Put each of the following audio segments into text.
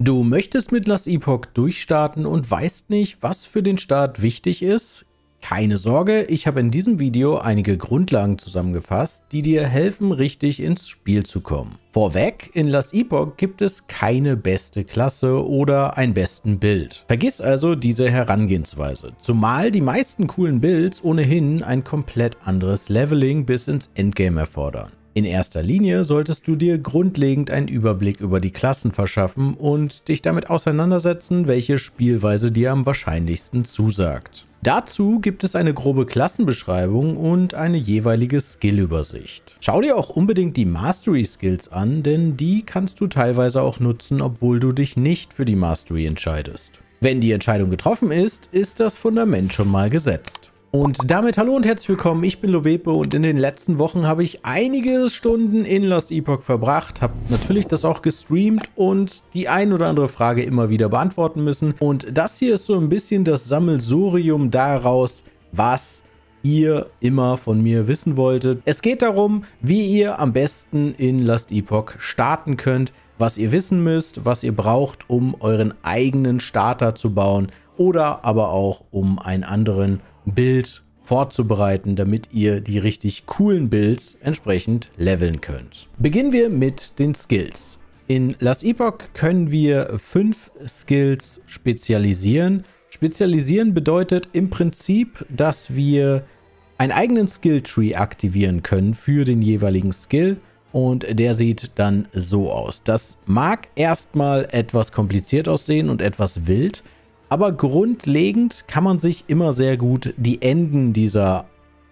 Du möchtest mit Last Epoch durchstarten und weißt nicht, was für den Start wichtig ist? Keine Sorge, ich habe in diesem Video einige Grundlagen zusammengefasst, die dir helfen, richtig ins Spiel zu kommen. Vorweg, in Last Epoch gibt es keine beste Klasse oder ein besten Bild. Vergiss also diese Herangehensweise, zumal die meisten coolen Builds ohnehin ein komplett anderes Leveling bis ins Endgame erfordern. In erster Linie solltest du dir grundlegend einen Überblick über die Klassen verschaffen und dich damit auseinandersetzen, welche Spielweise dir am wahrscheinlichsten zusagt. Dazu gibt es eine grobe Klassenbeschreibung und eine jeweilige Skillübersicht. Schau dir auch unbedingt die Mastery Skills an, denn die kannst du teilweise auch nutzen, obwohl du dich nicht für die Mastery entscheidest. Wenn die Entscheidung getroffen ist, ist das Fundament schon mal gesetzt. Und damit hallo und herzlich willkommen, ich bin Lovepe und in den letzten Wochen habe ich einige Stunden in Lost Epoch verbracht, habe natürlich das auch gestreamt und die ein oder andere Frage immer wieder beantworten müssen. Und das hier ist so ein bisschen das Sammelsurium daraus, was ihr immer von mir wissen wolltet. Es geht darum, wie ihr am besten in Last Epoch starten könnt, was ihr wissen müsst, was ihr braucht, um euren eigenen Starter zu bauen oder aber auch um einen anderen Bild vorzubereiten, damit ihr die richtig coolen Builds entsprechend leveln könnt. Beginnen wir mit den Skills. In Last Epoch können wir fünf Skills spezialisieren. Spezialisieren bedeutet im Prinzip, dass wir einen eigenen Skill-Tree aktivieren können für den jeweiligen Skill und der sieht dann so aus. Das mag erstmal etwas kompliziert aussehen und etwas wild, aber grundlegend kann man sich immer sehr gut die Enden dieser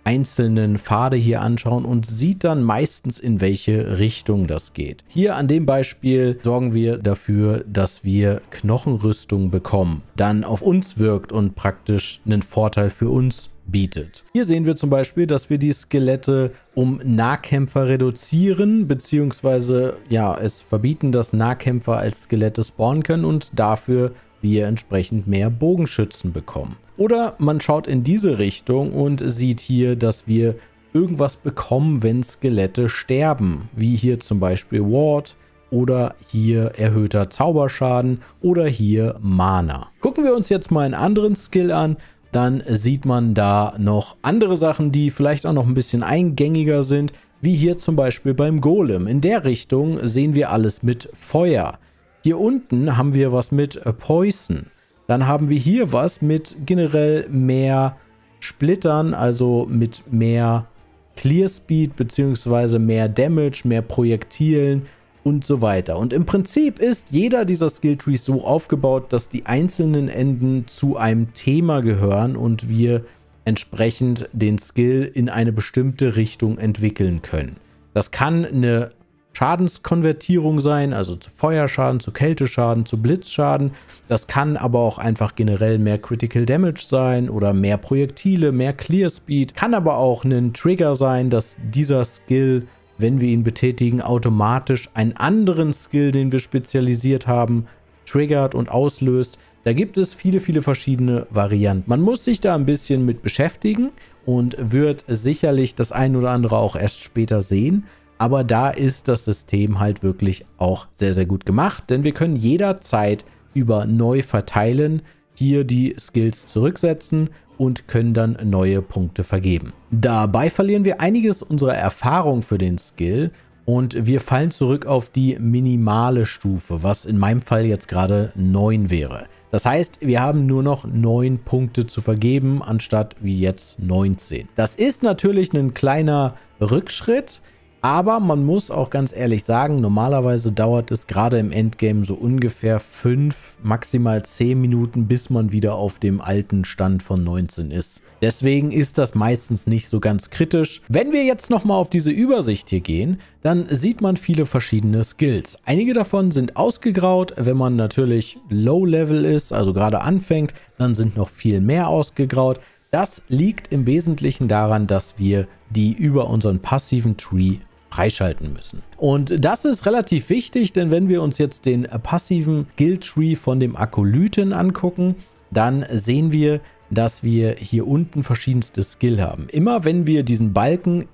einzelnen Pfade hier anschauen und sieht dann meistens, in welche Richtung das geht. Hier an dem Beispiel sorgen wir dafür, dass wir Knochenrüstung bekommen, dann auf uns wirkt und praktisch einen Vorteil für uns bietet. Hier sehen wir zum Beispiel, dass wir die Skelette um Nahkämpfer reduzieren, beziehungsweise ja, es verbieten, dass Nahkämpfer als Skelette spawnen können und dafür wir entsprechend mehr Bogenschützen bekommen. Oder man schaut in diese Richtung und sieht hier, dass wir irgendwas bekommen, wenn Skelette sterben, wie hier zum Beispiel Ward oder hier erhöhter Zauberschaden oder hier Mana. Gucken wir uns jetzt mal einen anderen Skill an, dann sieht man da noch andere Sachen, die vielleicht auch noch ein bisschen eingängiger sind, wie hier zum Beispiel beim Golem. In der Richtung sehen wir alles mit Feuer. Hier unten haben wir was mit äh, Poison. Dann haben wir hier was mit generell mehr Splittern, also mit mehr Clear Speed bzw. mehr Damage, mehr Projektilen und so weiter. Und im Prinzip ist jeder dieser Skilltrees so aufgebaut, dass die einzelnen Enden zu einem Thema gehören und wir entsprechend den Skill in eine bestimmte Richtung entwickeln können. Das kann eine Schadenskonvertierung sein, also zu Feuerschaden, zu Kälteschaden, zu Blitzschaden. Das kann aber auch einfach generell mehr Critical Damage sein oder mehr Projektile, mehr Clear Speed. Kann aber auch ein Trigger sein, dass dieser Skill, wenn wir ihn betätigen, automatisch einen anderen Skill, den wir spezialisiert haben, triggert und auslöst. Da gibt es viele, viele verschiedene Varianten. Man muss sich da ein bisschen mit beschäftigen und wird sicherlich das ein oder andere auch erst später sehen. Aber da ist das System halt wirklich auch sehr, sehr gut gemacht, denn wir können jederzeit über neu verteilen hier die Skills zurücksetzen und können dann neue Punkte vergeben. Dabei verlieren wir einiges unserer Erfahrung für den Skill und wir fallen zurück auf die minimale Stufe, was in meinem Fall jetzt gerade 9 wäre. Das heißt, wir haben nur noch 9 Punkte zu vergeben, anstatt wie jetzt 19. Das ist natürlich ein kleiner Rückschritt, aber man muss auch ganz ehrlich sagen, normalerweise dauert es gerade im Endgame so ungefähr 5, maximal 10 Minuten, bis man wieder auf dem alten Stand von 19 ist. Deswegen ist das meistens nicht so ganz kritisch. Wenn wir jetzt nochmal auf diese Übersicht hier gehen, dann sieht man viele verschiedene Skills. Einige davon sind ausgegraut, wenn man natürlich Low-Level ist, also gerade anfängt, dann sind noch viel mehr ausgegraut. Das liegt im Wesentlichen daran, dass wir die über unseren passiven Tree freischalten müssen. Und das ist relativ wichtig, denn wenn wir uns jetzt den passiven Skill Tree von dem Akolyten angucken, dann sehen wir, dass wir hier unten verschiedenste Skill haben. Immer wenn wir diesen Balken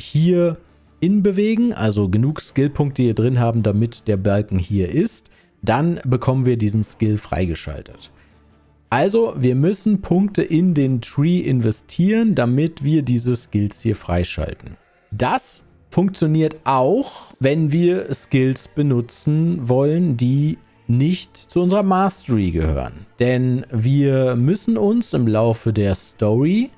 hier in bewegen, also genug Skillpunkte hier drin haben, damit der Balken hier ist, dann bekommen wir diesen Skill freigeschaltet. Also, wir müssen Punkte in den Tree investieren, damit wir diese Skills hier freischalten. Das funktioniert auch, wenn wir Skills benutzen wollen, die nicht zu unserer Mastery gehören. Denn wir müssen uns im Laufe der Story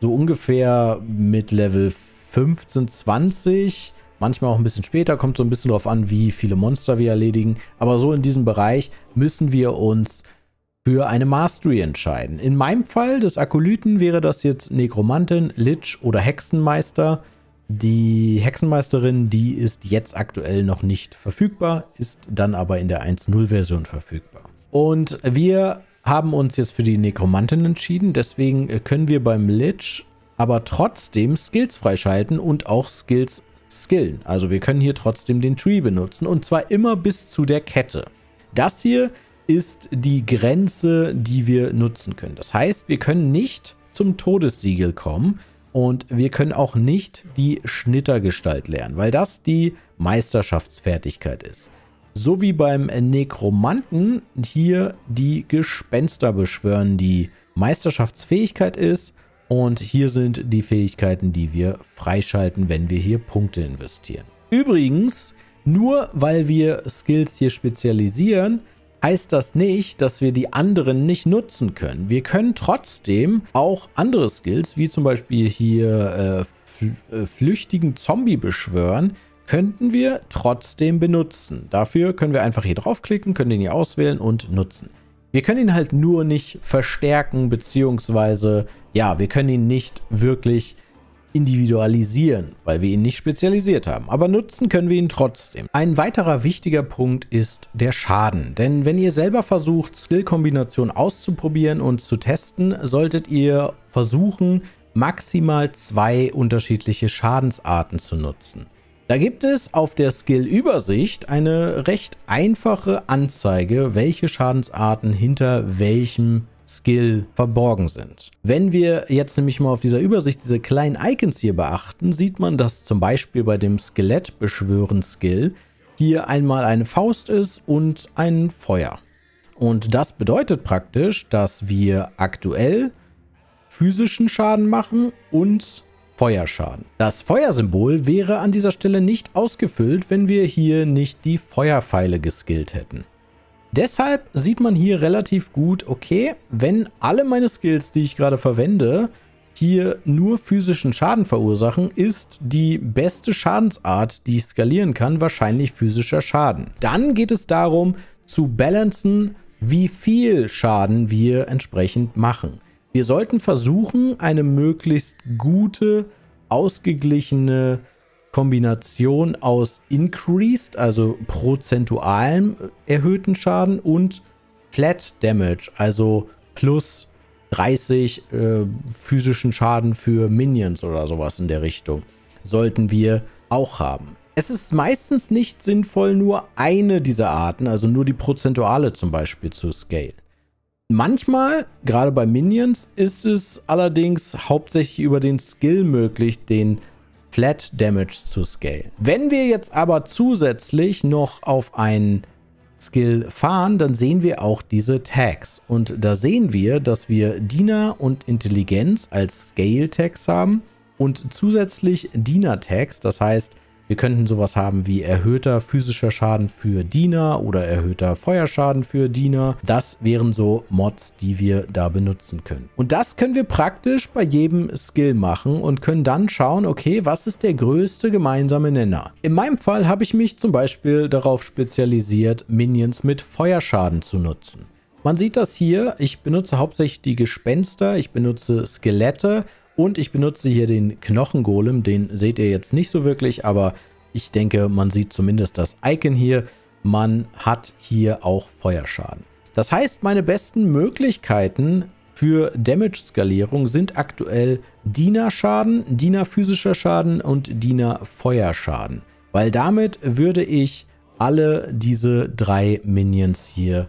so ungefähr mit Level 15, 20, manchmal auch ein bisschen später, kommt so ein bisschen darauf an, wie viele Monster wir erledigen, aber so in diesem Bereich müssen wir uns für eine Mastery entscheiden. In meinem Fall des Akolyten wäre das jetzt Nekromantin, Lich oder Hexenmeister. Die Hexenmeisterin, die ist jetzt aktuell noch nicht verfügbar, ist dann aber in der 1.0-Version verfügbar. Und wir haben uns jetzt für die Nekromantin entschieden, deswegen können wir beim Lich aber trotzdem Skills freischalten und auch Skills skillen. Also wir können hier trotzdem den Tree benutzen und zwar immer bis zu der Kette. Das hier ist die Grenze, die wir nutzen können. Das heißt, wir können nicht zum Todessiegel kommen und wir können auch nicht die Schnittergestalt lernen, weil das die Meisterschaftsfertigkeit ist. So wie beim Nekromanten hier die Gespenster beschwören, die Meisterschaftsfähigkeit ist. Und hier sind die Fähigkeiten, die wir freischalten, wenn wir hier Punkte investieren. Übrigens, nur weil wir Skills hier spezialisieren, heißt das nicht, dass wir die anderen nicht nutzen können. Wir können trotzdem auch andere Skills, wie zum Beispiel hier äh, äh, flüchtigen Zombie beschwören, könnten wir trotzdem benutzen. Dafür können wir einfach hier draufklicken, können den hier auswählen und nutzen. Wir können ihn halt nur nicht verstärken, beziehungsweise, ja, wir können ihn nicht wirklich individualisieren, weil wir ihn nicht spezialisiert haben. Aber nutzen können wir ihn trotzdem. Ein weiterer wichtiger Punkt ist der Schaden. Denn wenn ihr selber versucht, Skillkombinationen auszuprobieren und zu testen, solltet ihr versuchen, maximal zwei unterschiedliche Schadensarten zu nutzen. Da gibt es auf der Skill-Übersicht eine recht einfache Anzeige, welche Schadensarten hinter welchem Skill verborgen sind. Wenn wir jetzt nämlich mal auf dieser Übersicht diese kleinen Icons hier beachten, sieht man, dass zum Beispiel bei dem Skelett-Beschwören-Skill hier einmal eine Faust ist und ein Feuer. Und das bedeutet praktisch, dass wir aktuell physischen Schaden machen und Feuerschaden. Das Feuersymbol wäre an dieser Stelle nicht ausgefüllt, wenn wir hier nicht die Feuerpfeile geskillt hätten. Deshalb sieht man hier relativ gut, okay, wenn alle meine Skills, die ich gerade verwende, hier nur physischen Schaden verursachen, ist die beste Schadensart, die ich skalieren kann, wahrscheinlich physischer Schaden. Dann geht es darum, zu balancen, wie viel Schaden wir entsprechend machen. Wir sollten versuchen, eine möglichst gute, ausgeglichene Kombination aus Increased, also prozentualem erhöhten Schaden und Flat Damage, also plus 30 äh, physischen Schaden für Minions oder sowas in der Richtung, sollten wir auch haben. Es ist meistens nicht sinnvoll, nur eine dieser Arten, also nur die prozentuale zum Beispiel zu scalen. Manchmal, gerade bei Minions, ist es allerdings hauptsächlich über den Skill möglich, den Flat Damage zu scalen. Wenn wir jetzt aber zusätzlich noch auf einen Skill fahren, dann sehen wir auch diese Tags. Und da sehen wir, dass wir Diener und Intelligenz als Scale Tags haben und zusätzlich Diener Tags, das heißt, wir könnten sowas haben wie erhöhter physischer Schaden für Diener oder erhöhter Feuerschaden für Diener. Das wären so Mods, die wir da benutzen können. Und das können wir praktisch bei jedem Skill machen und können dann schauen, okay, was ist der größte gemeinsame Nenner? In meinem Fall habe ich mich zum Beispiel darauf spezialisiert, Minions mit Feuerschaden zu nutzen. Man sieht das hier, ich benutze hauptsächlich die Gespenster, ich benutze Skelette und ich benutze hier den Knochengolem, den seht ihr jetzt nicht so wirklich, aber ich denke, man sieht zumindest das Icon hier. Man hat hier auch Feuerschaden. Das heißt, meine besten Möglichkeiten für Damage-Skalierung sind aktuell Diener-Schaden, Diener-physischer Schaden und Diener-Feuerschaden. Weil damit würde ich alle diese drei Minions hier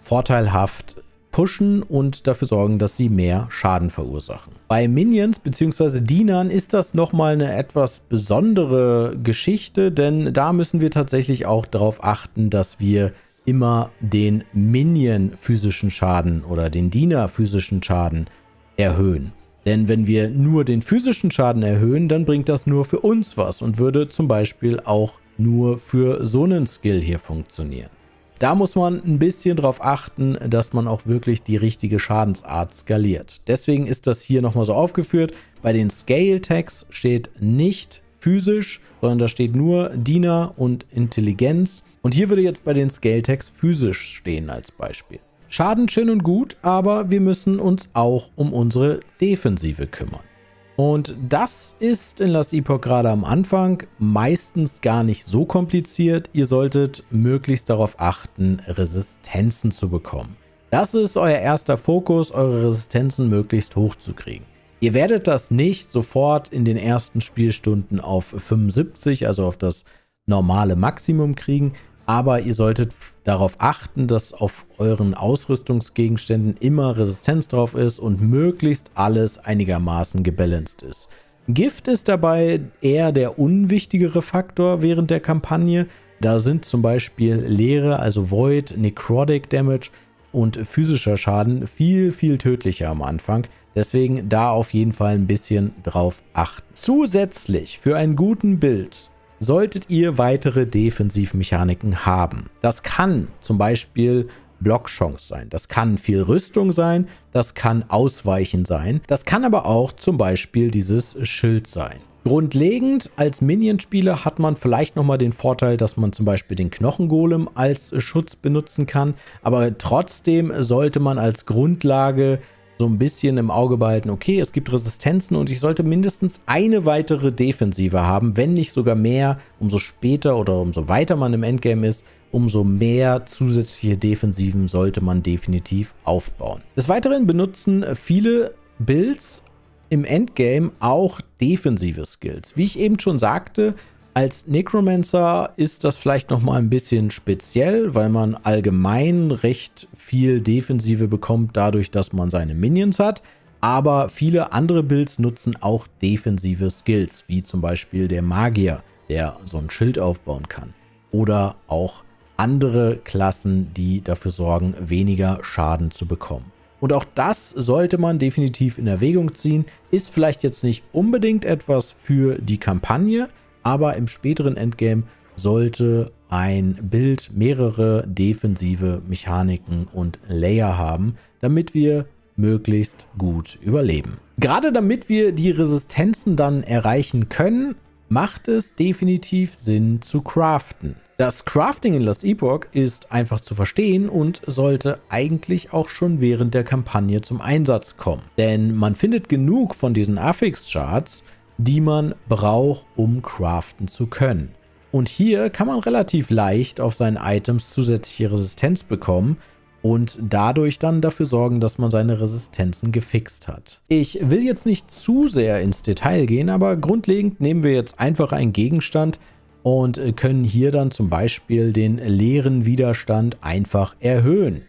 vorteilhaft pushen und dafür sorgen, dass sie mehr Schaden verursachen. Bei Minions bzw. Dienern ist das nochmal eine etwas besondere Geschichte, denn da müssen wir tatsächlich auch darauf achten, dass wir immer den Minion physischen Schaden oder den Diener physischen Schaden erhöhen. Denn wenn wir nur den physischen Schaden erhöhen, dann bringt das nur für uns was und würde zum Beispiel auch nur für so einen Skill hier funktionieren. Da muss man ein bisschen darauf achten, dass man auch wirklich die richtige Schadensart skaliert. Deswegen ist das hier nochmal so aufgeführt. Bei den Scale Tags steht nicht physisch, sondern da steht nur Diener und Intelligenz. Und hier würde jetzt bei den Scale Tags physisch stehen als Beispiel. Schaden schön und gut, aber wir müssen uns auch um unsere Defensive kümmern. Und das ist in Last Epoch gerade am Anfang meistens gar nicht so kompliziert. Ihr solltet möglichst darauf achten, Resistenzen zu bekommen. Das ist euer erster Fokus, eure Resistenzen möglichst hoch zu kriegen. Ihr werdet das nicht sofort in den ersten Spielstunden auf 75, also auf das normale Maximum kriegen, aber ihr solltet darauf achten, dass auf euren Ausrüstungsgegenständen immer Resistenz drauf ist und möglichst alles einigermaßen gebalanced ist. Gift ist dabei eher der unwichtigere Faktor während der Kampagne. Da sind zum Beispiel Leere, also Void, Necrotic Damage und physischer Schaden viel, viel tödlicher am Anfang. Deswegen da auf jeden Fall ein bisschen drauf achten. Zusätzlich für einen guten Bild solltet ihr weitere Defensivmechaniken haben. Das kann zum Beispiel Blockchance sein. Das kann viel Rüstung sein, das kann Ausweichen sein, das kann aber auch zum Beispiel dieses Schild sein. Grundlegend als Minion-Spieler hat man vielleicht nochmal den Vorteil, dass man zum Beispiel den Knochengolem als Schutz benutzen kann, aber trotzdem sollte man als Grundlage so ein bisschen im Auge behalten, okay, es gibt Resistenzen und ich sollte mindestens eine weitere Defensive haben, wenn nicht sogar mehr, umso später oder umso weiter man im Endgame ist, umso mehr zusätzliche Defensiven sollte man definitiv aufbauen. Des Weiteren benutzen viele Builds im Endgame auch defensive Skills. Wie ich eben schon sagte, als Necromancer ist das vielleicht nochmal ein bisschen speziell, weil man allgemein recht viel Defensive bekommt, dadurch, dass man seine Minions hat. Aber viele andere Builds nutzen auch defensive Skills, wie zum Beispiel der Magier, der so ein Schild aufbauen kann. Oder auch andere Klassen, die dafür sorgen, weniger Schaden zu bekommen. Und auch das sollte man definitiv in Erwägung ziehen. Ist vielleicht jetzt nicht unbedingt etwas für die Kampagne, aber im späteren Endgame sollte ein Bild mehrere defensive Mechaniken und Layer haben, damit wir möglichst gut überleben. Gerade damit wir die Resistenzen dann erreichen können, macht es definitiv Sinn zu craften. Das Crafting in Last Epoch ist einfach zu verstehen und sollte eigentlich auch schon während der Kampagne zum Einsatz kommen. Denn man findet genug von diesen Affix-Charts, die man braucht, um craften zu können. Und hier kann man relativ leicht auf seinen Items zusätzliche Resistenz bekommen und dadurch dann dafür sorgen, dass man seine Resistenzen gefixt hat. Ich will jetzt nicht zu sehr ins Detail gehen, aber grundlegend nehmen wir jetzt einfach einen Gegenstand und können hier dann zum Beispiel den leeren Widerstand einfach erhöhen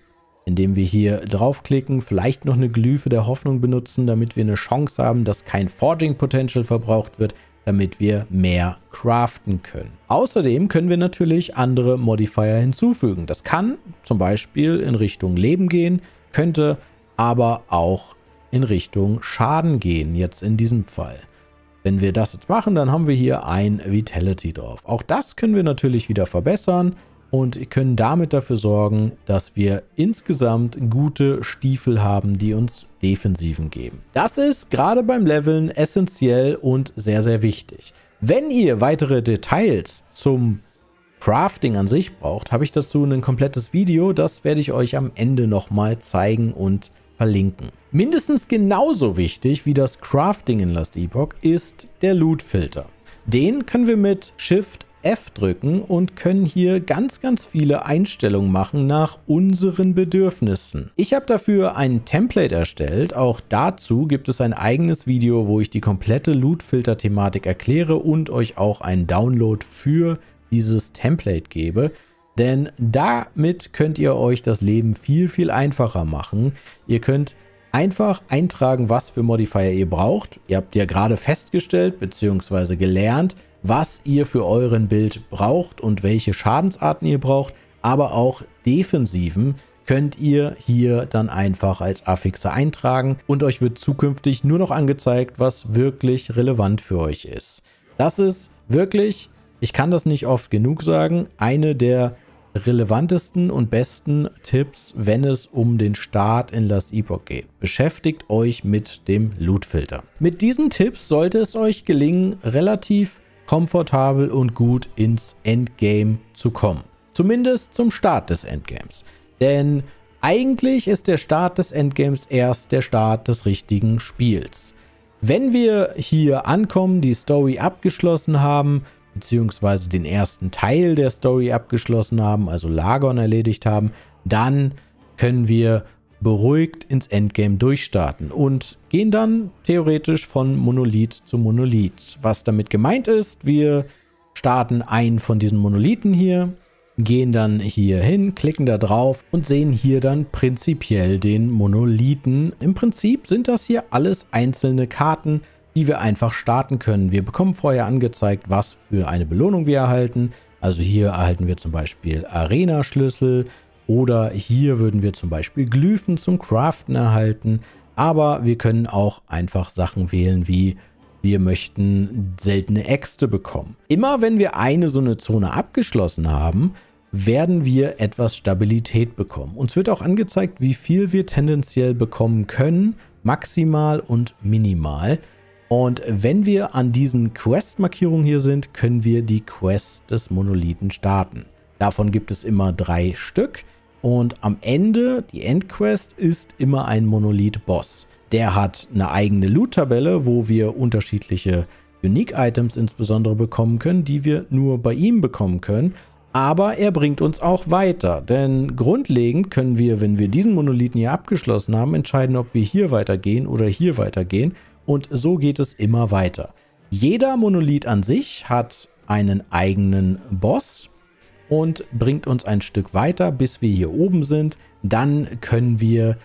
indem wir hier draufklicken, vielleicht noch eine Glyphe der Hoffnung benutzen, damit wir eine Chance haben, dass kein Forging Potential verbraucht wird, damit wir mehr craften können. Außerdem können wir natürlich andere Modifier hinzufügen. Das kann zum Beispiel in Richtung Leben gehen, könnte aber auch in Richtung Schaden gehen, jetzt in diesem Fall. Wenn wir das jetzt machen, dann haben wir hier ein Vitality drauf. Auch das können wir natürlich wieder verbessern und können damit dafür sorgen, dass wir insgesamt gute Stiefel haben, die uns Defensiven geben. Das ist gerade beim Leveln essentiell und sehr, sehr wichtig. Wenn ihr weitere Details zum Crafting an sich braucht, habe ich dazu ein komplettes Video. Das werde ich euch am Ende nochmal zeigen und verlinken. Mindestens genauso wichtig wie das Crafting in Last Epoch ist der Loot-Filter. Den können wir mit Shift F drücken und können hier ganz, ganz viele Einstellungen machen nach unseren Bedürfnissen. Ich habe dafür ein Template erstellt. Auch dazu gibt es ein eigenes Video, wo ich die komplette Loot-Filter-Thematik erkläre und euch auch einen Download für dieses Template gebe. Denn damit könnt ihr euch das Leben viel, viel einfacher machen. Ihr könnt einfach eintragen, was für Modifier ihr braucht. Ihr habt ja gerade festgestellt bzw. gelernt, was ihr für euren Bild braucht und welche Schadensarten ihr braucht. aber auch Defensiven könnt ihr hier dann einfach als Affixe eintragen und euch wird zukünftig nur noch angezeigt, was wirklich relevant für euch ist. Das ist wirklich, ich kann das nicht oft genug sagen, eine der relevantesten und besten Tipps, wenn es um den Start in Last Epoch geht. Beschäftigt euch mit dem Loot-Filter. Mit diesen Tipps sollte es euch gelingen, relativ komfortabel und gut ins Endgame zu kommen. Zumindest zum Start des Endgames. Denn eigentlich ist der Start des Endgames erst der Start des richtigen Spiels. Wenn wir hier ankommen, die Story abgeschlossen haben, beziehungsweise den ersten Teil der Story abgeschlossen haben, also Lagern erledigt haben, dann können wir beruhigt ins Endgame durchstarten und gehen dann theoretisch von Monolith zu Monolith. Was damit gemeint ist, wir starten einen von diesen Monolithen hier, gehen dann hier hin, klicken da drauf und sehen hier dann prinzipiell den Monolithen. Im Prinzip sind das hier alles einzelne Karten, die wir einfach starten können. Wir bekommen vorher angezeigt, was für eine Belohnung wir erhalten. Also hier erhalten wir zum Beispiel Arena-Schlüssel oder hier würden wir zum Beispiel Glyphen zum Craften erhalten. Aber wir können auch einfach Sachen wählen wie wir möchten seltene Äxte bekommen. Immer wenn wir eine so eine Zone abgeschlossen haben, werden wir etwas Stabilität bekommen. Uns wird auch angezeigt, wie viel wir tendenziell bekommen können, maximal und minimal. Und wenn wir an diesen Quest-Markierungen hier sind, können wir die Quest des Monolithen starten. Davon gibt es immer drei Stück. Und am Ende, die Endquest, ist immer ein Monolith-Boss. Der hat eine eigene Loot-Tabelle, wo wir unterschiedliche Unique-Items insbesondere bekommen können, die wir nur bei ihm bekommen können. Aber er bringt uns auch weiter, denn grundlegend können wir, wenn wir diesen Monolithen hier abgeschlossen haben, entscheiden, ob wir hier weitergehen oder hier weitergehen und so geht es immer weiter. Jeder Monolith an sich hat einen eigenen Boss und bringt uns ein Stück weiter, bis wir hier oben sind. Dann können wir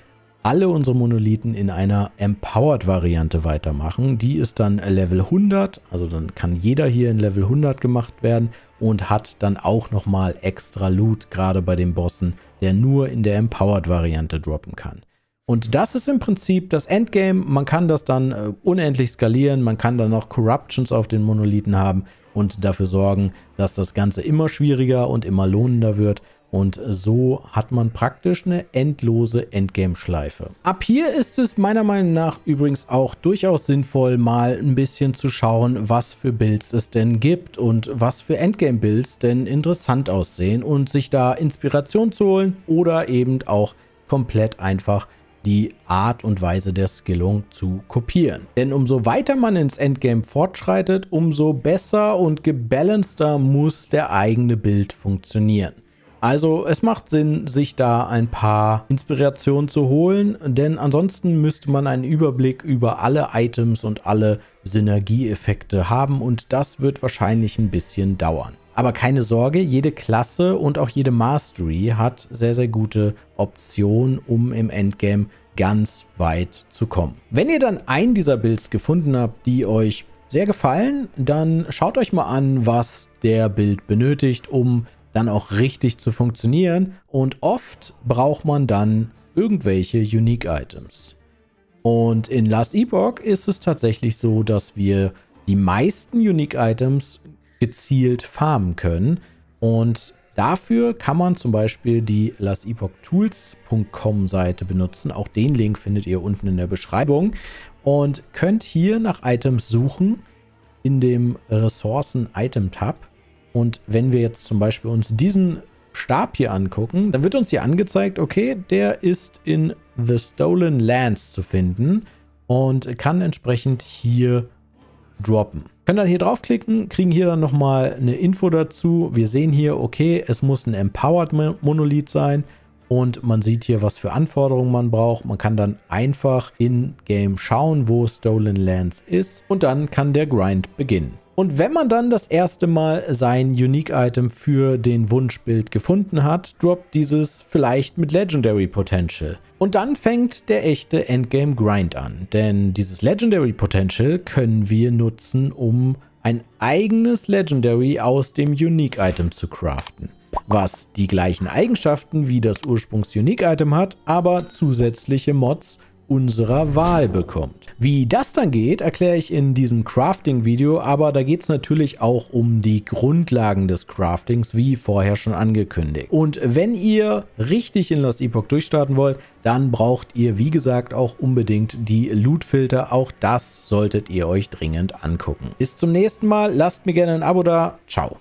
alle unsere Monolithen in einer Empowered-Variante weitermachen. Die ist dann Level 100, also dann kann jeder hier in Level 100 gemacht werden und hat dann auch nochmal extra Loot, gerade bei den Bossen, der nur in der Empowered-Variante droppen kann. Und das ist im Prinzip das Endgame. Man kann das dann äh, unendlich skalieren. Man kann dann noch Corruptions auf den Monolithen haben und dafür sorgen, dass das Ganze immer schwieriger und immer lohnender wird. Und so hat man praktisch eine endlose Endgame-Schleife. Ab hier ist es meiner Meinung nach übrigens auch durchaus sinnvoll, mal ein bisschen zu schauen, was für Builds es denn gibt und was für Endgame-Builds denn interessant aussehen und sich da Inspiration zu holen oder eben auch komplett einfach die Art und Weise der Skillung zu kopieren. Denn umso weiter man ins Endgame fortschreitet, umso besser und gebalanceder muss der eigene Bild funktionieren. Also es macht Sinn, sich da ein paar Inspirationen zu holen, denn ansonsten müsste man einen Überblick über alle Items und alle Synergieeffekte haben und das wird wahrscheinlich ein bisschen dauern. Aber keine Sorge, jede Klasse und auch jede Mastery hat sehr, sehr gute Optionen, um im Endgame ganz weit zu kommen. Wenn ihr dann einen dieser Builds gefunden habt, die euch sehr gefallen, dann schaut euch mal an, was der Bild benötigt, um dann auch richtig zu funktionieren. Und oft braucht man dann irgendwelche Unique Items. Und in Last Epoch ist es tatsächlich so, dass wir die meisten Unique Items gezielt farmen können. Und dafür kann man zum Beispiel die lastepochtools.com Seite benutzen. Auch den Link findet ihr unten in der Beschreibung. Und könnt hier nach Items suchen in dem Ressourcen-Item-Tab. Und wenn wir jetzt zum Beispiel uns diesen Stab hier angucken, dann wird uns hier angezeigt, okay, der ist in The Stolen Lands zu finden und kann entsprechend hier droppen. Können dann hier draufklicken, kriegen hier dann nochmal eine Info dazu. Wir sehen hier, okay, es muss ein Empowered Monolith sein und man sieht hier, was für Anforderungen man braucht. Man kann dann einfach in-game schauen, wo Stolen Lands ist und dann kann der Grind beginnen. Und wenn man dann das erste Mal sein Unique-Item für den Wunschbild gefunden hat, droppt dieses vielleicht mit Legendary Potential. Und dann fängt der echte Endgame Grind an, denn dieses Legendary Potential können wir nutzen, um ein eigenes Legendary aus dem Unique-Item zu craften. was die gleichen Eigenschaften wie das Ursprungs-Unique-Item hat, aber zusätzliche Mods unserer Wahl bekommt. Wie das dann geht, erkläre ich in diesem Crafting-Video, aber da geht es natürlich auch um die Grundlagen des Craftings, wie vorher schon angekündigt. Und wenn ihr richtig in Lost Epoch durchstarten wollt, dann braucht ihr, wie gesagt, auch unbedingt die Loot-Filter. Auch das solltet ihr euch dringend angucken. Bis zum nächsten Mal, lasst mir gerne ein Abo da. Ciao.